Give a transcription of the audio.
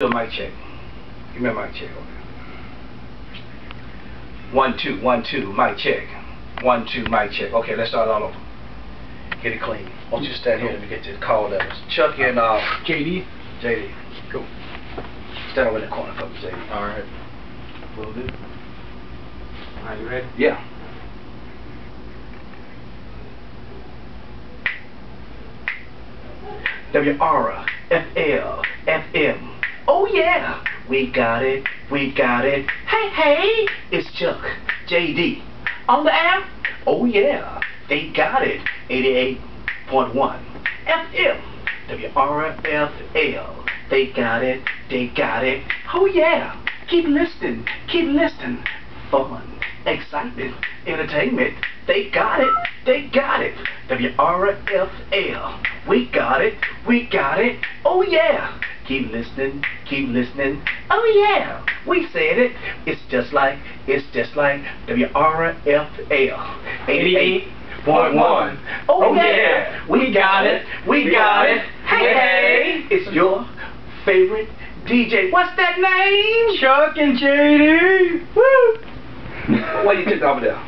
Mic check. Give me a mic check. Okay. One, two, one, two, mic check. One, two, mic check. Okay, let's start all over. Get it clean. I want you stand here and get to the call levels. Chuck and uh, JD. JD. Cool. Stand over in the corner for me, JD. All right. Will do. Are you ready? Yeah. W-R, F-L, F-M. Oh yeah, we got it, we got it. Hey, hey, it's Chuck, JD. On the air? Oh yeah, they got it. 88.1 FM, W-R-F-L. They got it, they got it. Oh yeah, keep listening, keep listening. Fun, excitement, entertainment. They got it, they got it. W-R-F-L. We got it, we got it. Oh yeah. Keep listening, keep listening. Oh yeah. We said it. It's just like, it's just like W-R-F-L. 88.1. Oh, oh yeah. We got it, we got it. Hey, hey. It's your favorite DJ. What's that name? Chuck and JD. Woo! What you took over there?